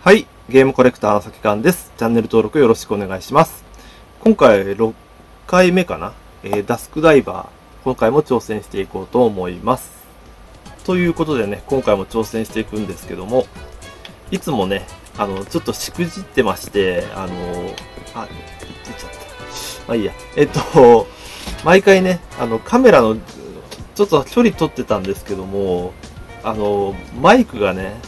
はい。ゲームコレクターのさきかんです。チャンネル登録よろしくお願いします。今回6回目かな、えーダスクダイバー。今回も挑戦していこうと思います。ということでね、今回も挑戦していくんですけども、いつもね、あの、ちょっとしくじってまして、あの、あ、出ちゃった。まあいいや。えっと、毎回ね、あの、カメラの、ちょっと距離取ってたんですけども、あの、マイクがね、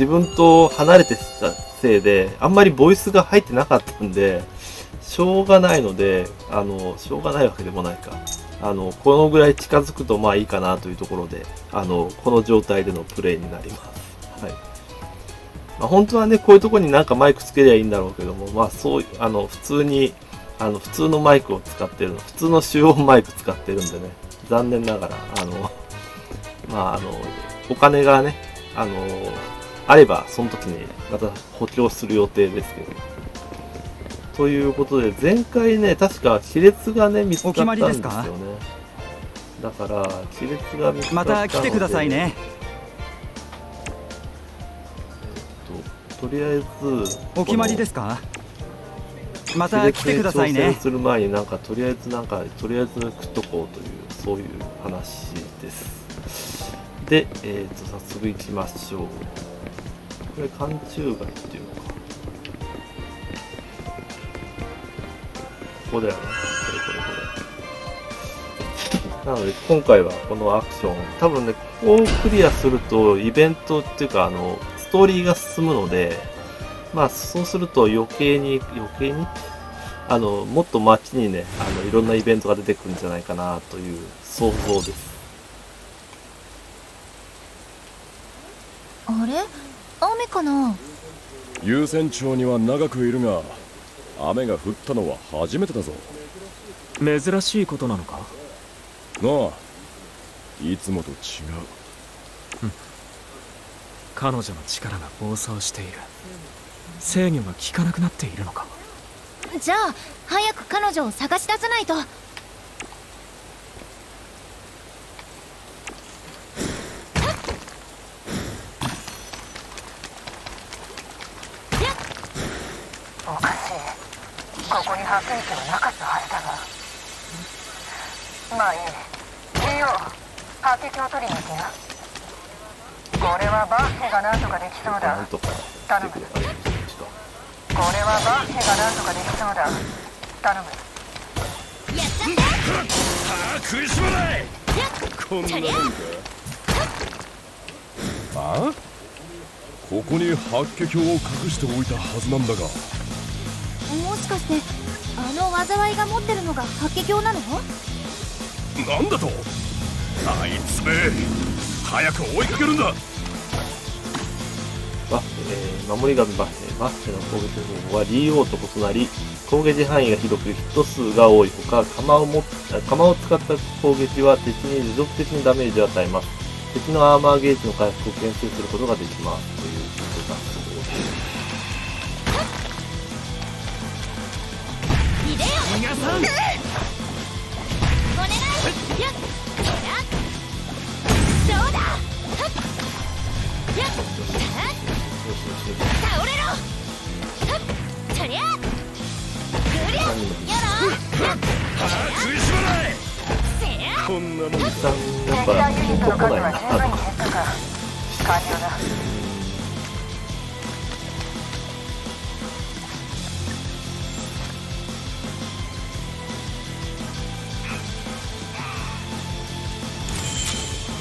自分と離れてたせいで、あんまりボイスが入ってなかったんで、しょうがないので、あの、しょうがないわけでもないか。あの、このぐらい近づくとまあいいかなというところで、あの、この状態でのプレイになります。はい。まあ、本当はね、こういうとこになんかマイクつけりゃいいんだろうけども、まあそう、あの、普通に、あの、普通のマイクを使ってるの、普通の主音マイク使ってるんでね、残念ながら、あの、まああの、お金がね、あの、あれば、その時にまた補強する予定ですけど。ということで、前回ね、確か亀裂がね、見つかったんですよね。だから、亀裂が見つかまったのでた来てくださいねととりあえず、お決まりですか？また来てくださいねする前になんか、とりあえずなんか、とりあえず食っとこうという、そういう話です。で、えっ、と、早速行きましょう。これ、寒中街っていうのか。ここだよね。これこれこれ。なので、今回はこのアクション、多分ね、ここをクリアすると、イベントっていうか、あの、ストーリーが進むので、まあ、そうすると余計に、余計に、あの、もっと街にね、あの、いろんなイベントが出てくるんじゃないかなという想像です。あれ雨かな優先町には長くいるが雨が降ったのは初めてだぞ。珍しいことなのか？なあいつもと違う。彼女の力が暴走している。制御が効かなくなっているのか？じゃあ早く彼女を探し出さないとおかしいここに発生器はなかったはずだがまあいいいいよ発撃を取りに行きなこれはバッヘがなんとかできそうだ。頼む。これはバッヘがなんとかできそうだ。頼む。やっちゃって食いしばないこんなもんかあ？ここに白血鏡を隠しておいたはずなんだが。もしかしてあの災いが持ってるのが法華経なの？なんだと？あいつめ早く追いかけるんだバッフェ、えー守り神バッフェ、バッフェの攻撃方法はリーオーと異なり、攻撃範囲が広くヒット数が多いほか、釜をも釜を使った攻撃は敵に持続的にダメージを与えます。敵のアーマーゲージの回復を牽制することができます。ということだそうです。いでよ逃がさんぐりゃ何のやろ食いしばないせやこんなもん一旦やっ敵ぱ対ユニットのピンとこないな。完了だ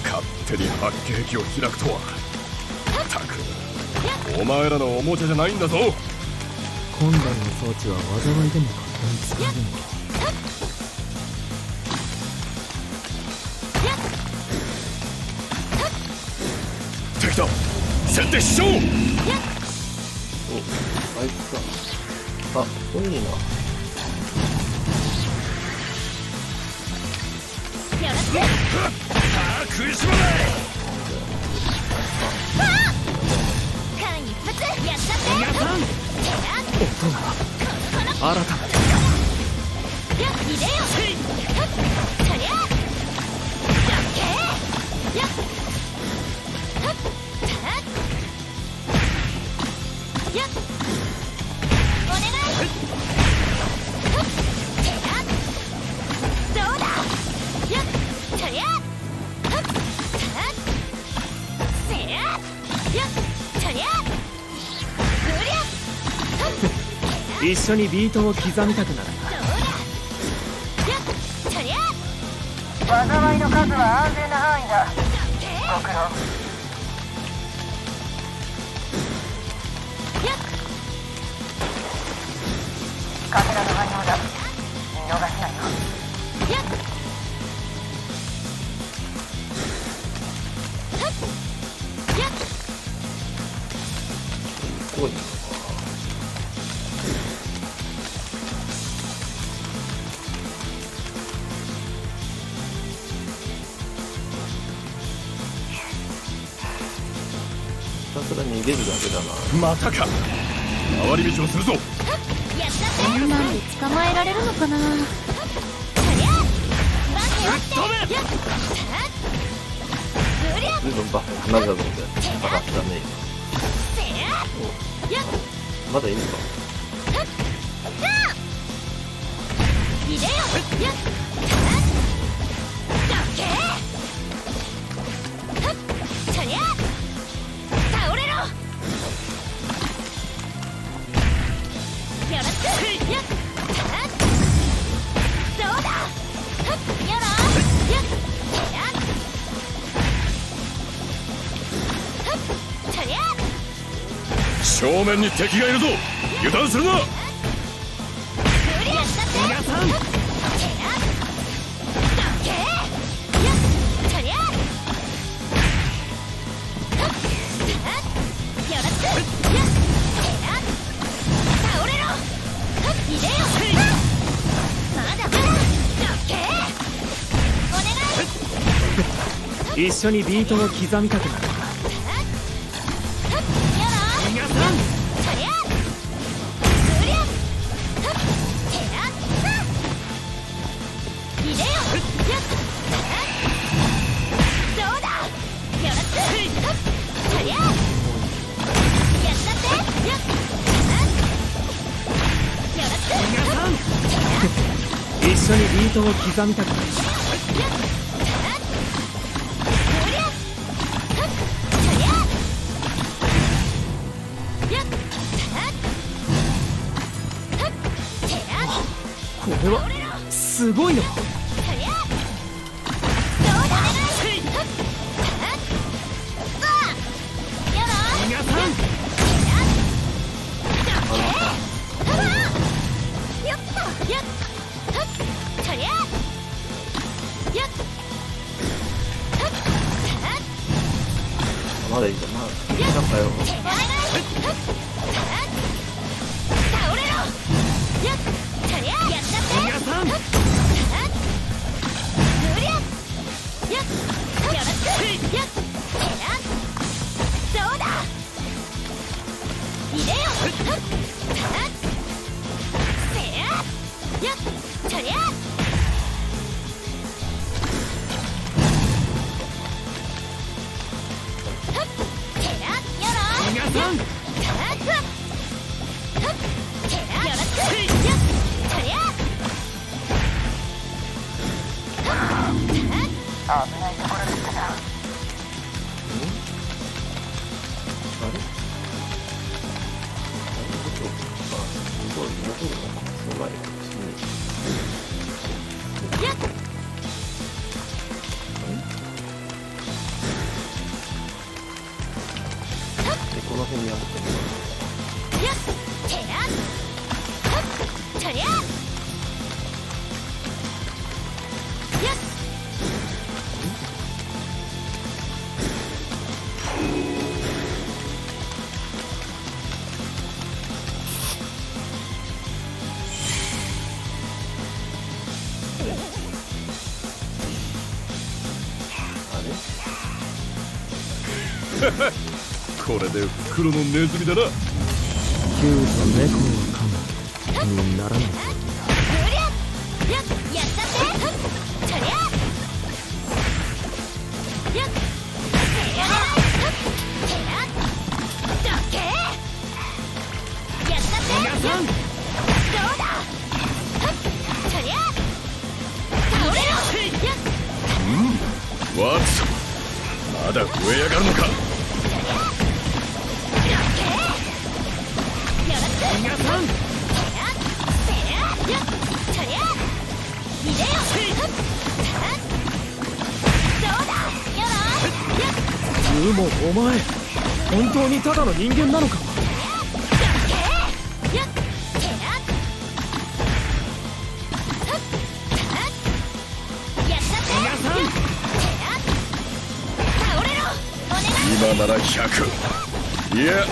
勝手に白血壁を開くとは。たくお前らのおもちゃじゃないんだぞ。本来の装置は災いでも簡単に使えるのか敵だ。先手師匠お、あいつか。あ、ここいいな。よろしくあー食いしばない間一髪やっちゃってやっ新たな一緒にビートを刻みたくなる。は安全な範囲だ。ご苦労。またか。回り道をするぞ。こんなんで捕まえられるのかな？だと思って上がったねまだいるのか。面に敵がいるぞ。油断するな。一緒にビートを刻みたくなる刻みたくないこれはすごいの。 찾았어요. これで袋のネズミだな。キュート猫はかにならない。っ倒れろ！お願い！今なら100いや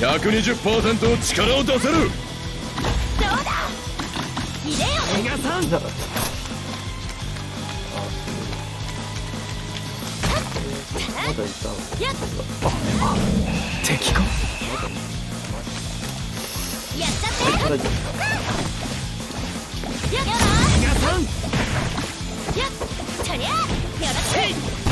120%力を出せる敵か？やっちゃって。やっ皆さんやっとりゃよろしく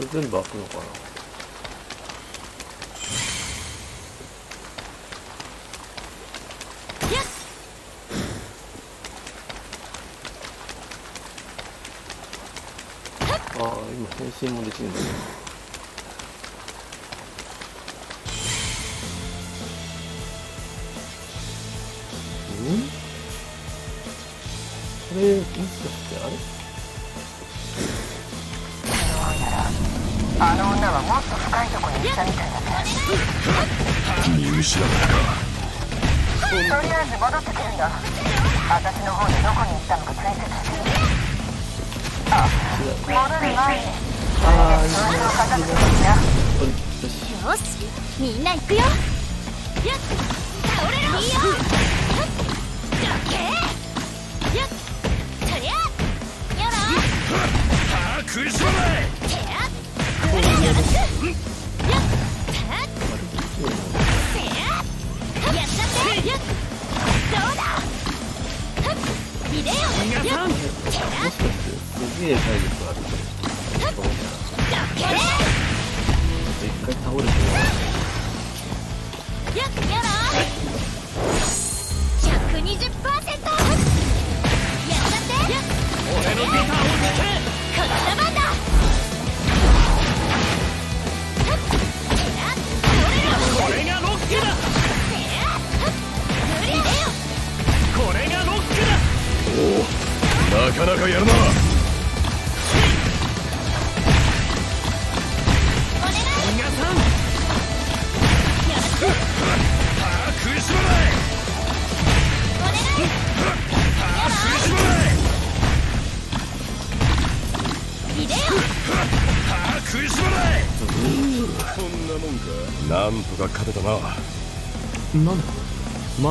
これ全部開くのかな？ああ今変身もできるんだねね見失ったかとりあえず戻ってくるんだ。私の方でどこに行ったのか追跡あ戻る。前にあ数字を片付けてきなよしみんな行くよ。よっ。倒れろ。いいよ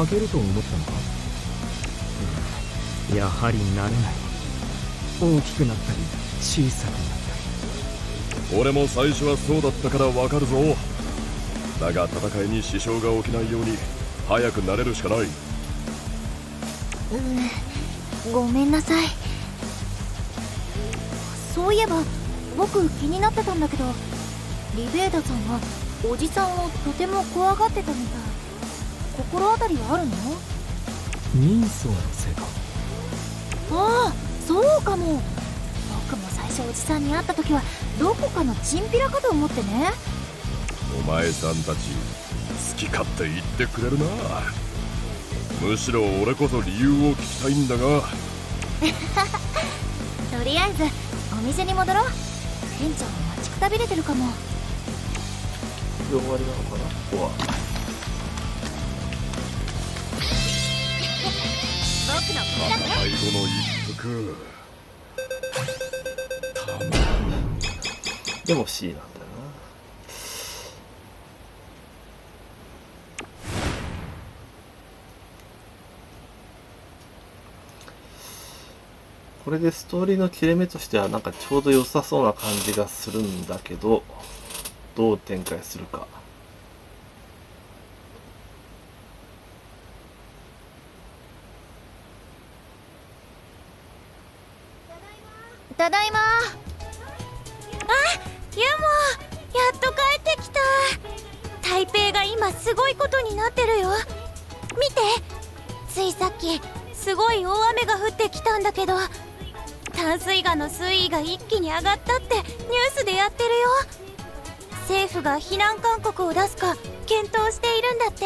負けると思ったのか、うん。やはり慣れない。大きくなったり小さくなった俺も最初はそうだったからわかるぞ。だが戦いに支障が起きないように早くなれるしかない。ごめんなさい。そういえば僕気になってたんだけどリベーダさんはおじさんをとても怖がってたみたい心当たりはあるの？人相のせいかああそうかも。僕も最初おじさんに会った時はどこかのチンピラかと思ってね。お前さんたち好き勝手言ってくれるな。むしろ俺こそ理由を聞きたいんだが。とりあえずお店に戻ろう。店長も待ちくたびれてるかも。で終わりなのかな？ここは僕の最後の一服でも C なんだよな。これでストーリーの切れ目としてはなんかちょうど良さそうな感じがするんだけどどう展開するか。雨が降ってきたんだけど淡水河の水位が一気に上がったってニュースでやってるよ。政府が避難勧告を出すか検討しているんだって。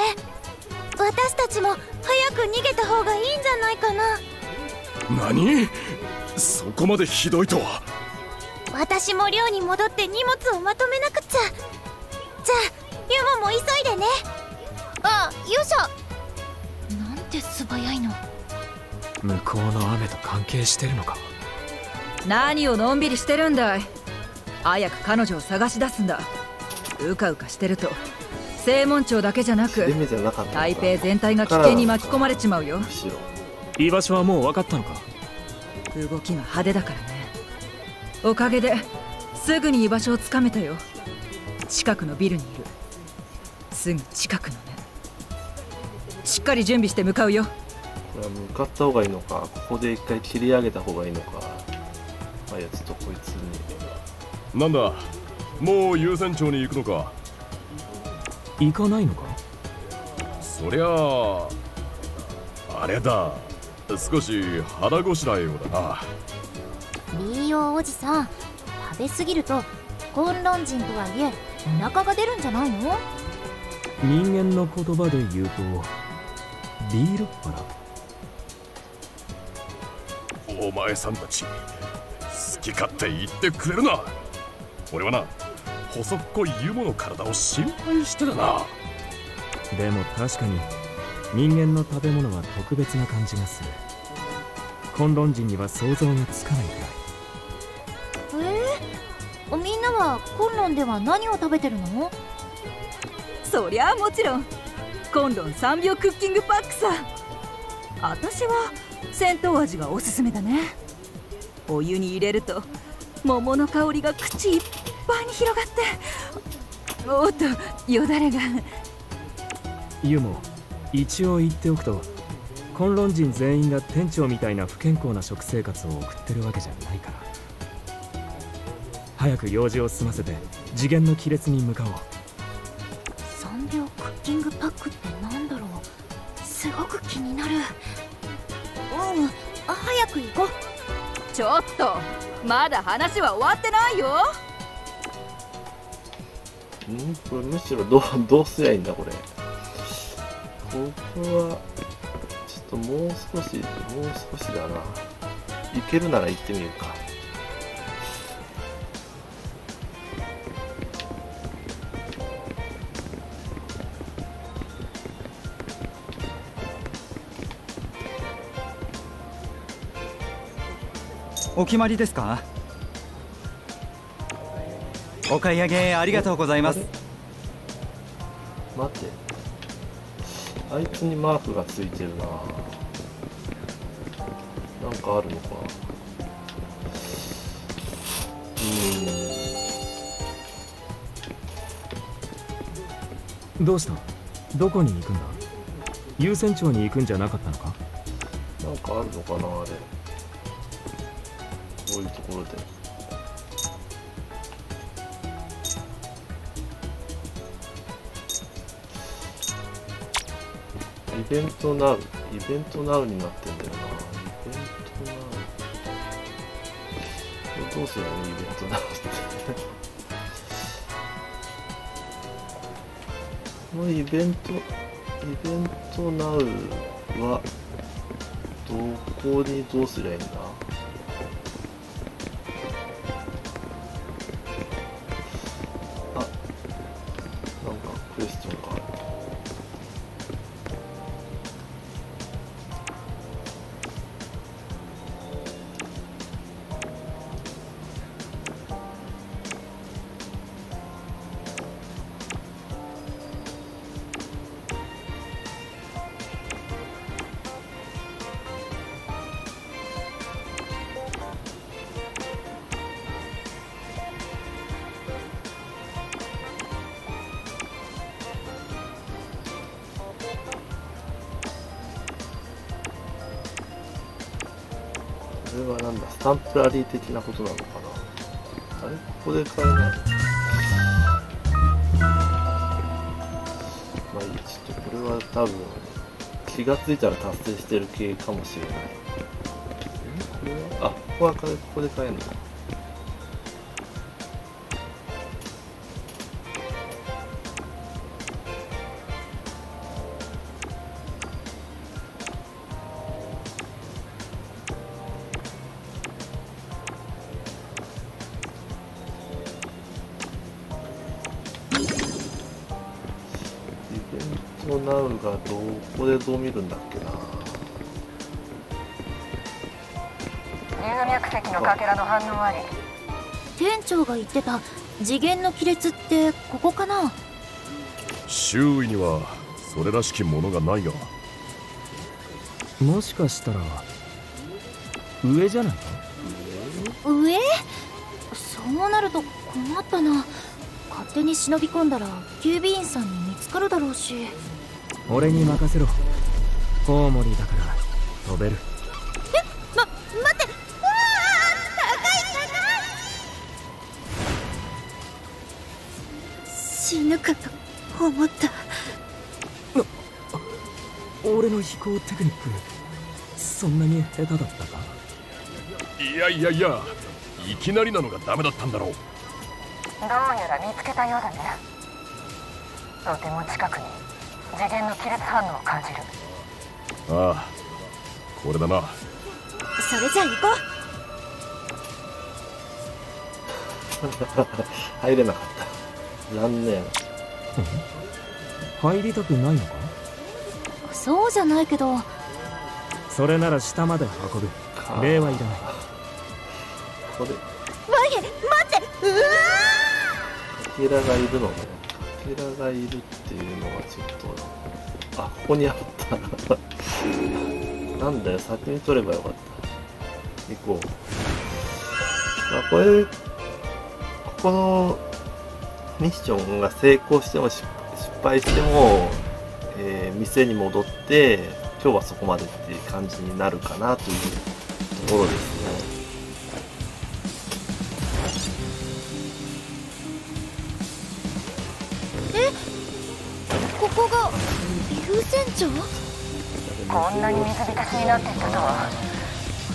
私たちも早く逃げた方がいいんじゃないかな。何？そこまでひどいとは。私も寮に戻って荷物をまとめなくっちゃ。じゃあユモも急いでね。あよいしょ向こうの雨と関係してるのか？何をのんびりしてるんだい？早く彼女を探し出すんだ。うかうかしてると。正門町だけじゃなく台北全体が危険に巻き込まれちまうよ。居場所はもう分かったのか？動きが派手だからね。おかげですぐに居場所をつかめたよ。近くのビルにいる。すぐ近くのね。しっかり準備して向かうよ。これは向かった方がいいのかここで一回切り上げた方がいいのかまあいやちょっとこいつに。なんだもう優先町に行くのか。行かないのか？そりゃああれだ。少し腹ごしらえようだな。BO おじさん食べ過ぎると混乱人とはいえお腹が出るんじゃないの？人間の言葉で言うとビールっ腹お前さんたち好き勝手言ってくれるな。俺はな細っこいユモの体を心配してたな。でも確かに人間の食べ物は特別な感じがする。混論人には想像がつかないくらい。えー、みんなはコンロンでは何を食べてるの？そりゃあもちろん。コンロン3秒クッキングパックさ。私は戦闘味がおすすめだね。お湯に入れると桃の香りが口いっぱいに広がって。おっとよだれが。ユモ一応言っておくと混論人全員が店長みたいな不健康な食生活を送ってるわけじゃないから。早く用事を済ませて次元の亀裂に向かおう。3秒クッキングパックってなんだろう。すごく気になるうん。早く行こう。ちょっとまだ話は終わってないよ。ん？これむしろどう どうすりゃいいんだこれ。ここはちょっともう少しもう少しだな。行けるなら行ってみるかお決まりですか？お買い上げありがとうございます。待って。あいつにマークがついてるな。なんかあるのかうーん。どうした？どこに行くんだ？優先町に行くんじゃなかったのか？なんかあるのかなあれトナウイベントナウになってんだよな。イベントナウ。これどうするのイベントナウってこのイベントイベントナウはどこにどうすりゃいいんだ？だスラリー的なことなのかな。あれ？ここで買えない。まあいいちょっとこれは多分気がついたら達成してる系かもしれない。え？これは？あここは買えここで買えるの？かがどこでどう見るんだっけな。龍脈石のかけらの反応あり。店長が言ってた次元の亀裂ってここかな？周囲にはそれらしきものがないが。もしかしたら上じゃない上？そうなると困ったな。勝手に忍び込んだら警備員さんに見つかるだろうし俺に任せろ。コウモリだから飛べる。ま待って。うわー高い高い。死ぬかと思った。俺の飛行テクニックそんなに下手だったか？いやいやいやいきなりなのがダメだったんだろう。どうやら見つけたようだね。とても近くに次元の亀裂反応を感じる。ああこれだな。それじゃあ行こ 入れなかった。残念。入りたくないのか？うそうじゃないけど。それなら下まで運ぶ。礼はいらない。これわい待って。うわかけらがいるのねかけらがいるっていうのはちょっとあここにあった。なんだよ先に取ればよかった。行こう。まあこれここのミッションが成功しても失失敗しても、えー店に戻って今日はそこまでっていう感じになるかなというところですね。しになっていたとは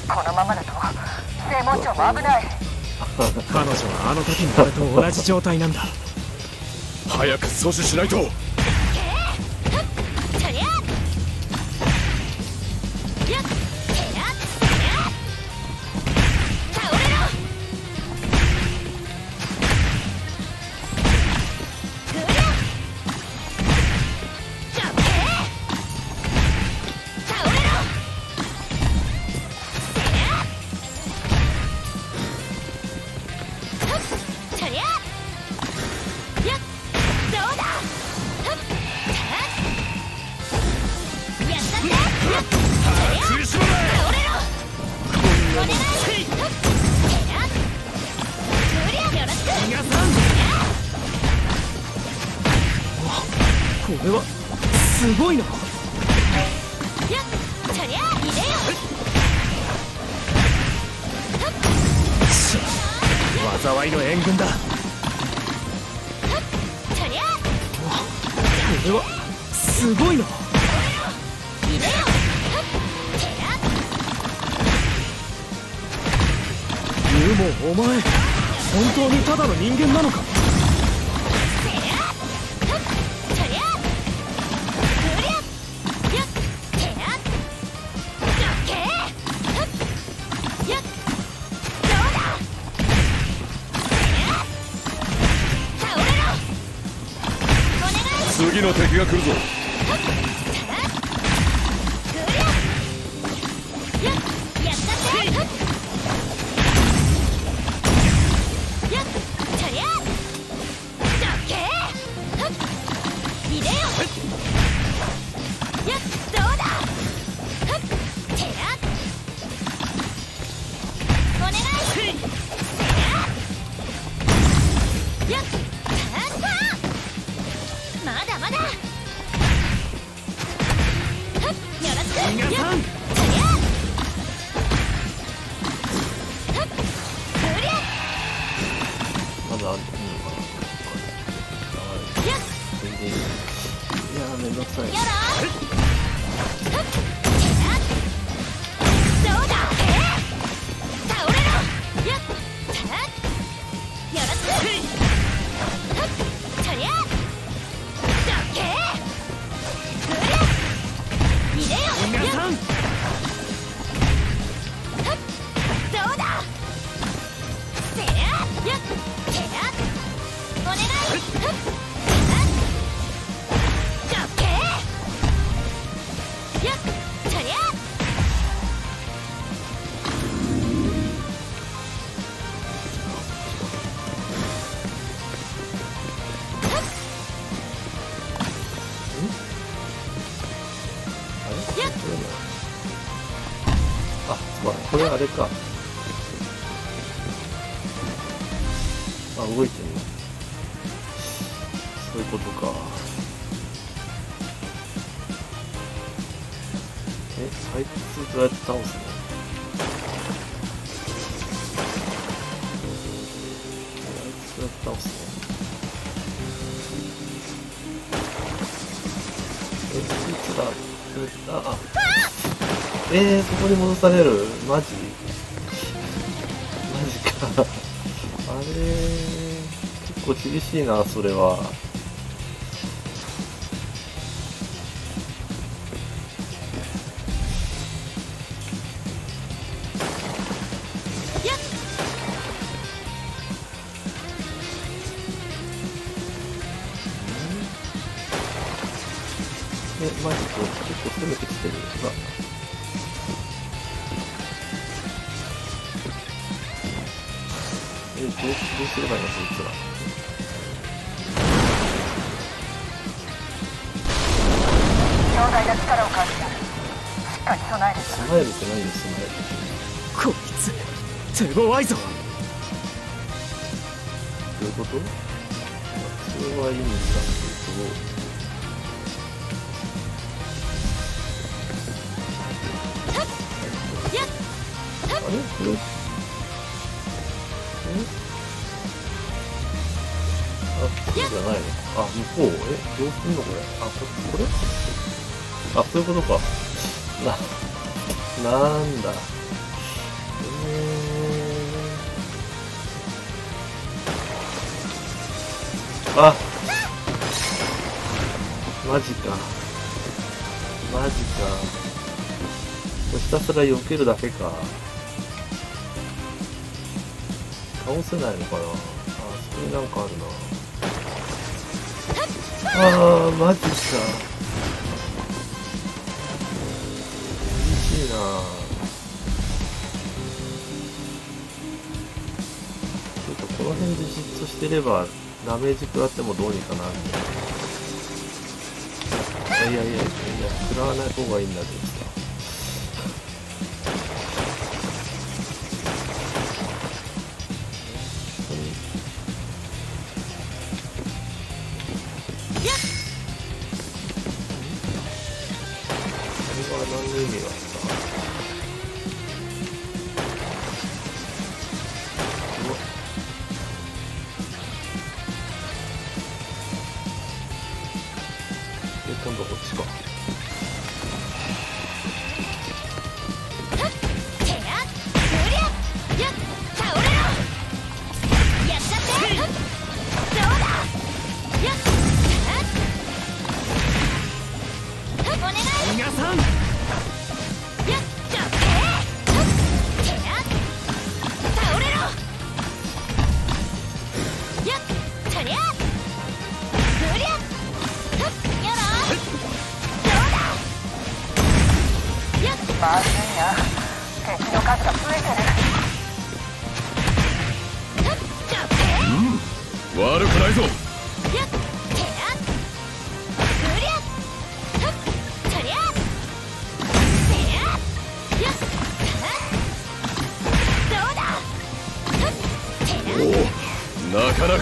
このままだと正門長も危ない。彼女はあの時の俺と同じ状態なんだ。早く阻止しないと災いの援軍だ。こチャリアれはすごいな。ユウモお前本当にただの人間なのか？敵が来るぞ。れあれか。あ、動いてるね。そういうことか。え、あいつどうやって倒すの？あいつどうやって倒すの？え、そいつら、どうやって、あ、あ、えー、そこに戻される？マジ？厳しいな、それは。やっえ、マジこう結構攻めてきてる。あえ、どう、どうすればいいの、そいつら。な力を感じるしっか？り備え？る備え？るって何で備え？るこいつ手強いぞどういうことそれはいいんだけど、あれこれ、え？あ、そうじゃないのあ、向こうえ？どうすんのこれあ、ここれあ、そういうことか。な、なんだ。えー、あマジか。マジか。ひたすら避けるだけか。倒せないのかなあ、そこになんかあるな。あー、マジか。辺でじっとしてれば、ダメージ食らってもどうにかなる。いやいやいやいや、食らわない方がいいんだけど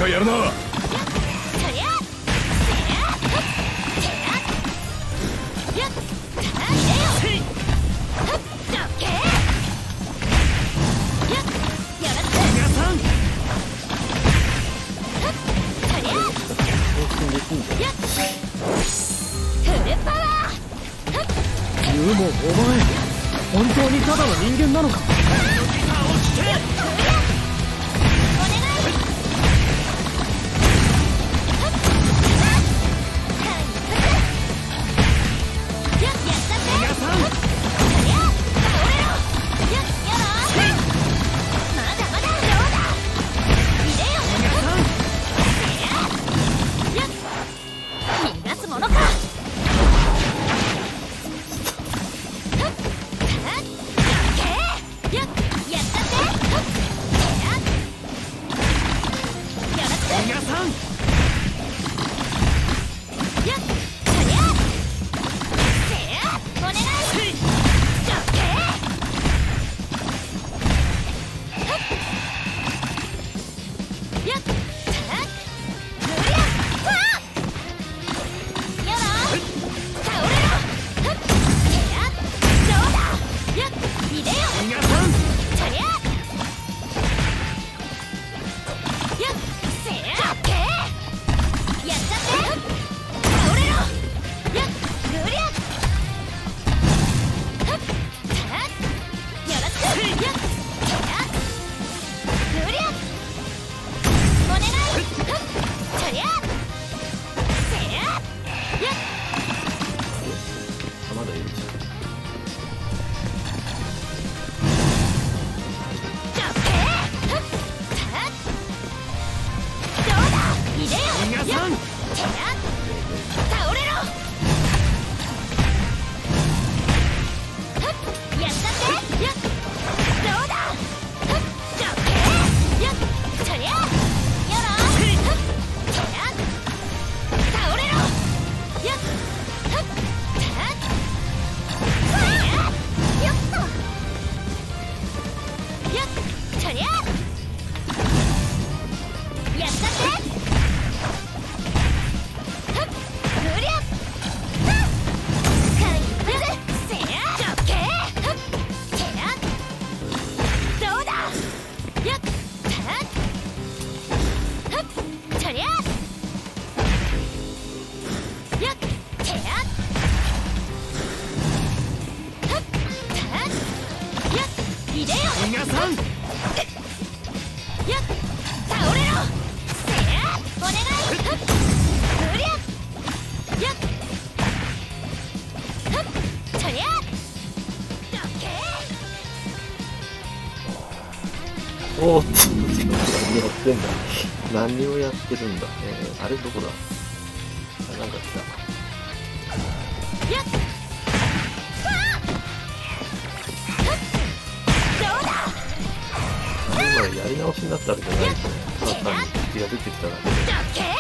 っフルパワーユウモお前本当にただの人間なのかってるんだ。えー、あれどこだ？あなんか来た。やっ！やり直しになったわけじゃないですね。ただ単に敵が出てきただけで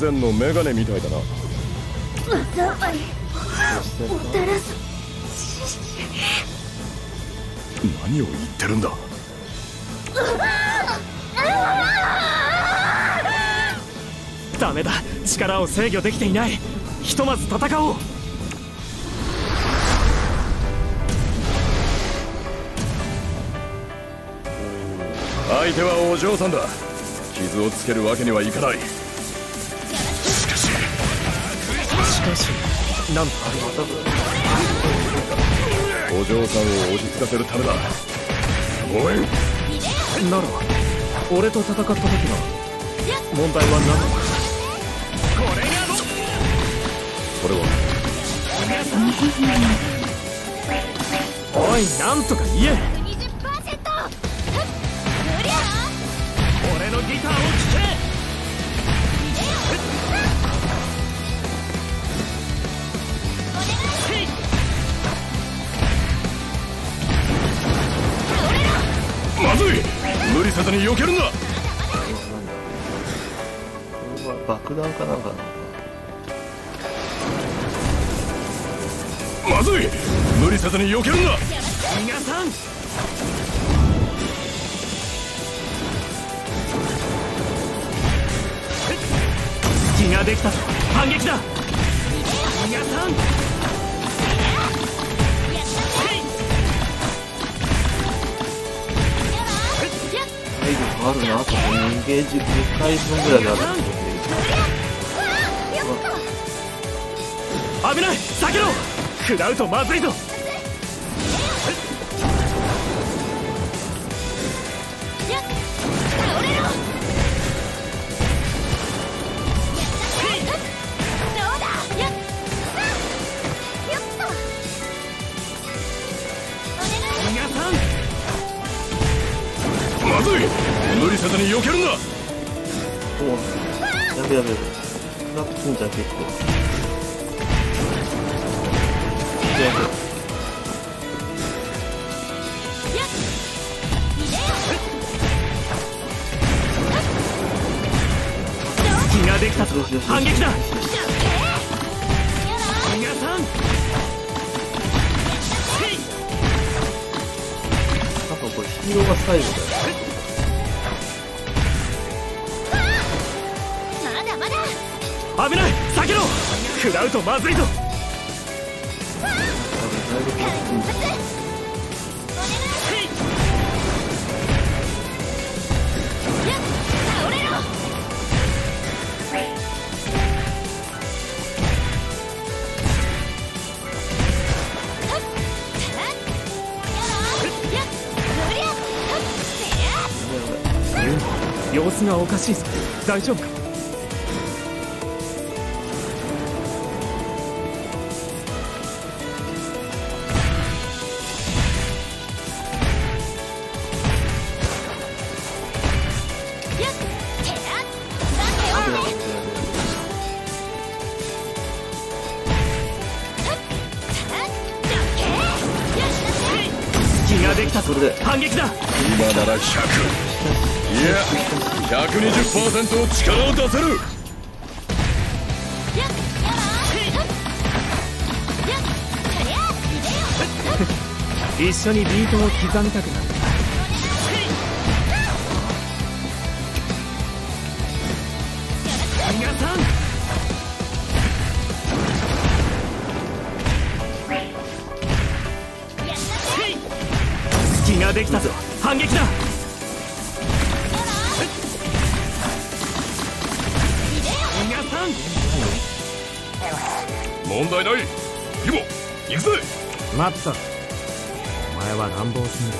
前のメガネみたいだな。何を言ってるんだ。ダメだ。力を制御できていない。ひとまず戦おう。相手はお嬢さんだ。傷をつけるわけにはいかないなんとかお嬢さんを落ち着かせるためだ。ごめんなら俺と戦った時は問題は何だ？これは。おいなんとか言え。せずに避けるんだ爆弾かなんかなまずい。無理せずに避けるんだ皆さん。隙ができたぞ。反撃だ。皆さんあるなあと2ゲージ2回分ぐらいであると思って危ない！避けろ！食らうとまずいぞ！分これヒーローが最後だよ。まだまだ。危ない！避けろ！食らうとまずいぞ様子がおかしいぞ大丈夫か？緒にビートを刻みたくなる。皆さん。隙ができたぞ。反撃だ。皆さん。問題ない。イボ行くぜ。待ったお前は乱暴すぎる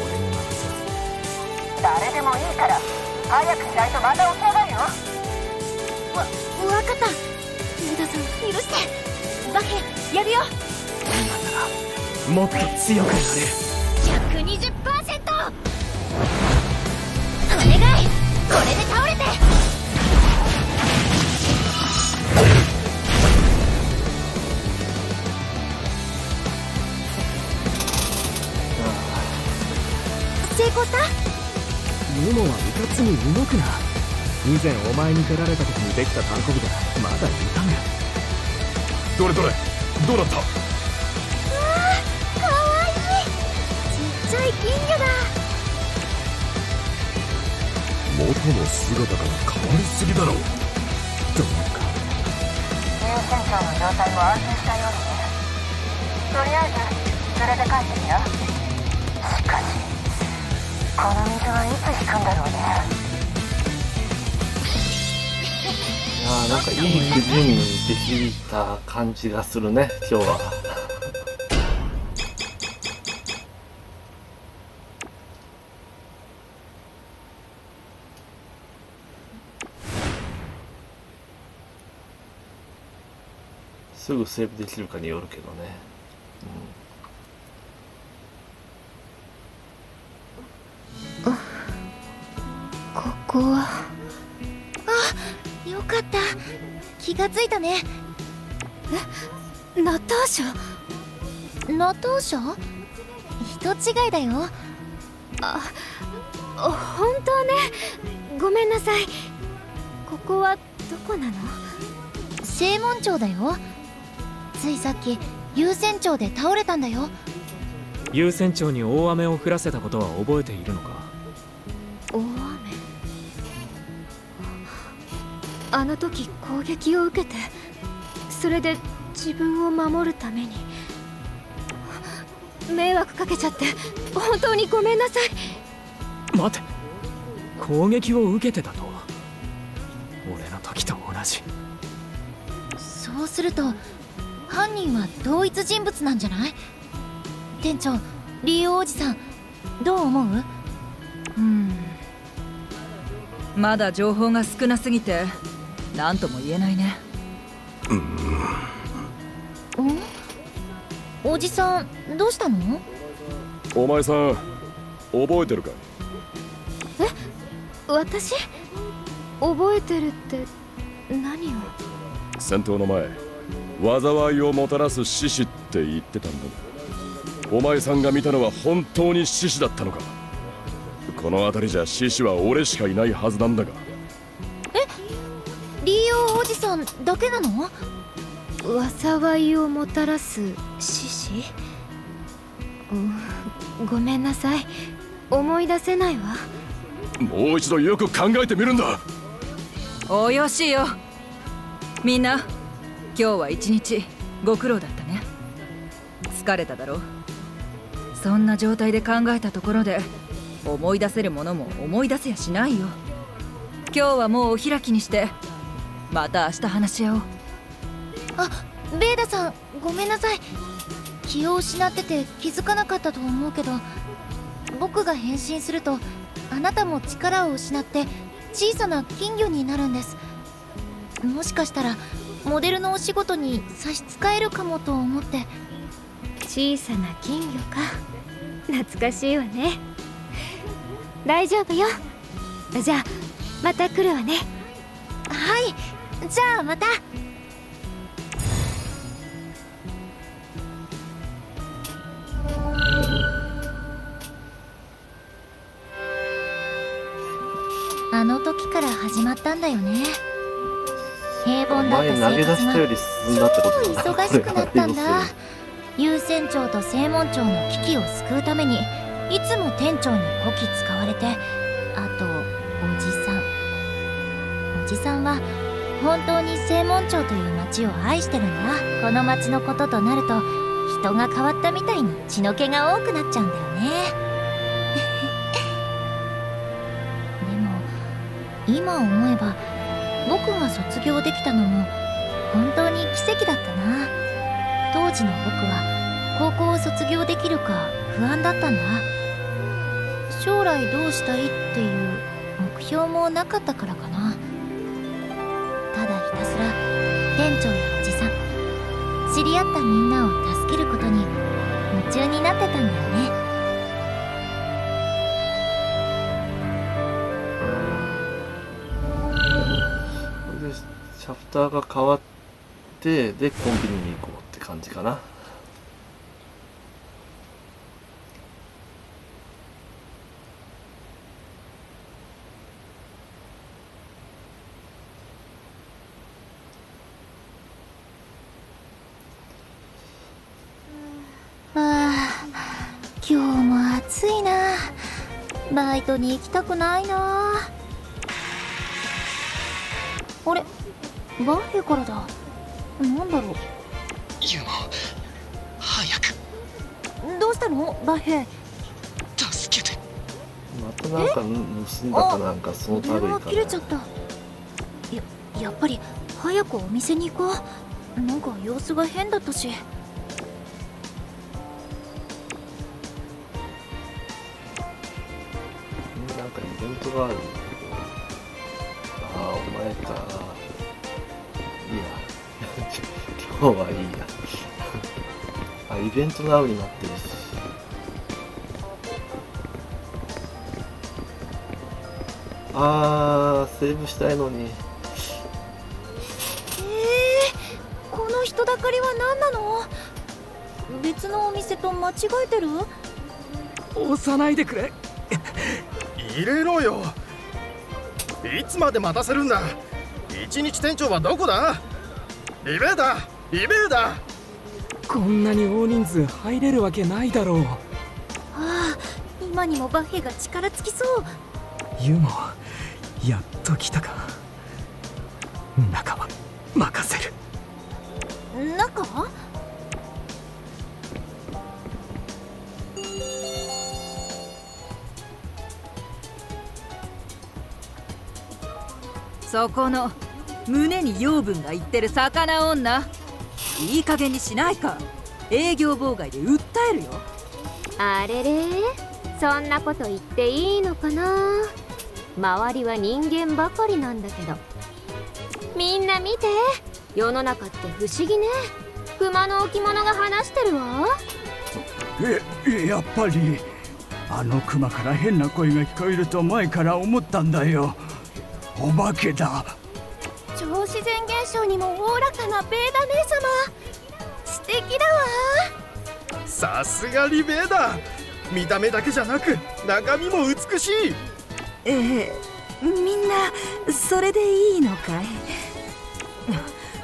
俺に任せろ誰でもいいから早くしないとまた起き上がるよ。わ分かった。ユダさん許して。バケやるよ。もっと強くなれ。120%お願い。これで。に動くな。以前お前に出られた時にできた単コビがまだ痛むどれどれ。どうなった？かわいい。ちっちゃい金魚だ。元の姿が変わりすぎだろ。うどうか。優船長の状態も安定したようだね。とりあえず連れて帰ってみよう。しかしこの水はいつ引くんだろうねあなんかいいくじにできた感じがするね今日は。すぐセーブできるかによるけどね。うんここはかった。気がついたね。えナターシャナターシャ人違いだよ。あ本当ね。ごめんなさい。ここはどこなの？正門町だよ。ついさっき優先町で倒れたんだよ。優先町に大雨を降らせたことは覚えているのか？あの時攻撃を受けてそれで自分を守るために迷惑かけちゃって本当にごめんなさい。待て。攻撃を受けてたと？俺の時と同じ。そうすると犯人は同一人物なんじゃない？店長リオおじさんどう思う？うん。まだ情報が少なすぎて何とも言えないね。おじさんどうしたの？お前さん覚えてるか私？覚えてるって何を？戦闘の前災いをもたらす獅子って言ってたんだがお前さんが見たのは本当に獅子だったのか？この辺りじゃ獅子は俺しかいないはずなんだがさんだけなの？災いをもたらす獅子？ごめんなさい。思い出せないわ。もう一度よく考えてみるんだ。およしよ。みんな今日は一日ご苦労だったね。疲れただろそんな状態で考えたところで思い出せるものも思い出せやしないよ。今日はもうお開きにしてまた明日話し合おう。あベーダさんごめんなさい。気を失ってて気づかなかったと思うけど僕が変身するとあなたも力を失って小さな金魚になるんです。もしかしたらモデルのお仕事に差し支えるかもと思って。小さな金魚か。懐かしいわね。大丈夫よ。じゃあまた来るわね。はいじゃあまた。あの時から始まったんだよね。平凡だった生活が。超忙しくなったんだ。優先町と正門町の危機を救うためにいつも店長にこき使われてあとおじさん。おじさんは本当に正門町という町を愛してるんだこの町のこととなると人が変わったみたいに血の気が多くなっちゃうんだよね。でも今思えば僕が卒業できたのも本当に奇跡だったな。当時の僕は高校を卒業できるか不安だったんだ。将来どうしたいっていう目標もなかったからか店長やおじさん。知り合ったみんなを助けることに夢中になってたんだよね。でチャプターが変わってでコンビニに行こうって感じかなああ今日も暑いな。バイトに行きたくないな。あれ？バーヘからだ。なんだろう？ユモ早く。どうしたの？バーヘ助けて。またなんか盗んだかなんかその類電話かな切れちゃった。ややっぱり早くお店に行こう。なんか様子が変だったしトがあるんだけどああお前かいいや今日はいいや。あ、イベントナウに。なってるし。あー、セーブしたいのに。えー、この人だかりは何なの別のお店と間違えてる押さないでくれ入れろよ。いつまで待たせるんだ。一日店長はどこだ？リベーダリベーダこんなに大人数入れるわけないだろう。ああ今にもバッヘが力尽きそう。ユモやっと来たか。中は任せる。中そこの胸に養分がいってる魚女。いい加減にしないか。営業妨害で訴えるよ。あれれ？そんなこと言っていいのかな？周りは人間ばかりなんだけど。みんな見て。世の中って不思議ね。熊の置物が話してるわ。えやっぱり。あのクマから変な声が聞こえると前から思ったんだよお化けだ。超自然現象にもおおらかなベーダ姉様。素敵だわ。さすがリベーダ見た目だけじゃなく中身も美しい。ええみんなそれでいいのかい？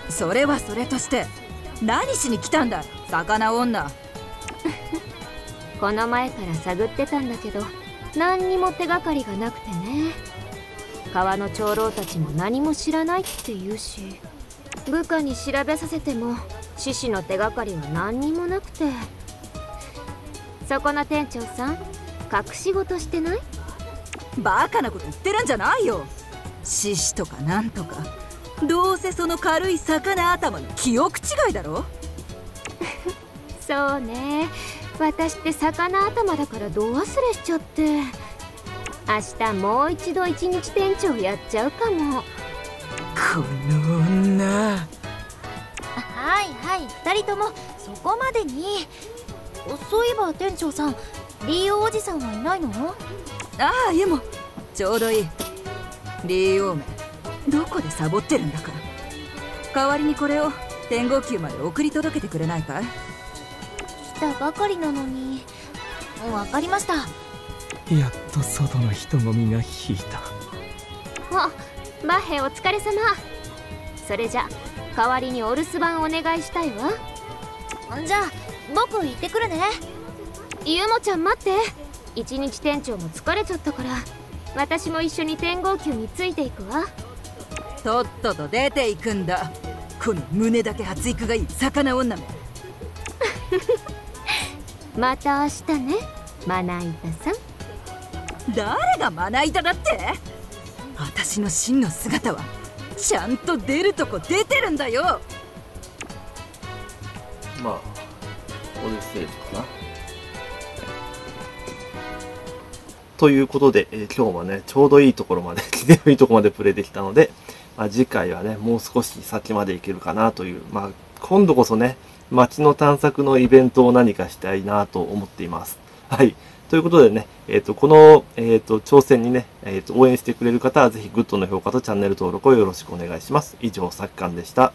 それはそれとして何しに来たんだ？魚女。この前から探ってたんだけど何にも手がかりがなくてね川の長老たちも何も知らないって言うし部下に調べさせても獅子の手がかりは何にもなくて。そこの店長さん隠し事してない？バカなこと言ってるんじゃないよ。獅子とかなんとか。どうせその軽い魚頭の記憶違いだろ？そうね。私って魚頭だから度忘れしちゃって明日もう一度一日店長やっちゃうかも。この女。はいはい2人ともそこまでに。そういえば店長さん。リーオおじさんはいないの？ああいえもちょうどいい。リーオーメどこでサボってるんだか代わりにこれを天号宮まで送り届けてくれないかい？来たばかりなのに。わかりましたやっと外の人混みが引いた。あバッヘお疲れ様。それじゃ代わりにお留守番お願いしたいわ。じゃあ僕行ってくるね。ゆもちゃん待って。一日店長も疲れちゃったから私も一緒に天号宮についていくわ。とっとと出ていくんだ。この胸だけ発育がいい魚女め。また明日ねまな板さん誰がまな板だって？私の真の姿はちゃんと出るとこ出てるんだよまあ、ここでセーフかな。ということで、えー今日はね、ちょうどいいところまで、気でいいところまでプレイできたので、まあ、次回はね、もう少し先までいけるかなという、まあ、今度こそね、街の探索のイベントを何かしたいなと思っています。はい。ということでね、えっ、と、この、えっ、と、挑戦にね、えっ、と、応援してくれる方は、ぜひグッドの評価とチャンネル登録をよろしくお願いします。以上、さっかんでした。